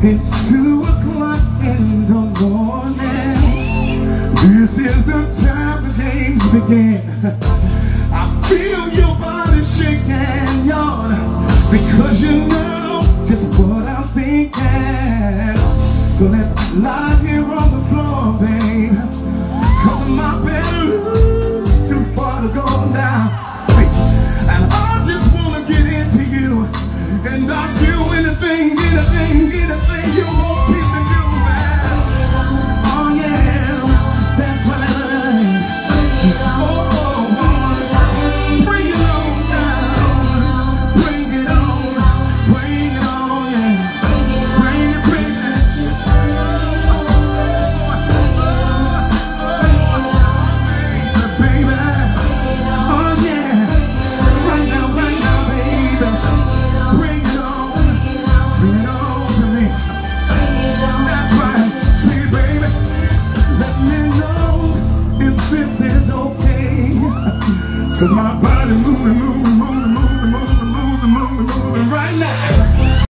It's two o'clock in the morning. This is the time the games begin. I feel your body shaking, yawn, because you know just what I'm thinking. So let's lie here on the floor, babe. Cause my body moving, moving, moving.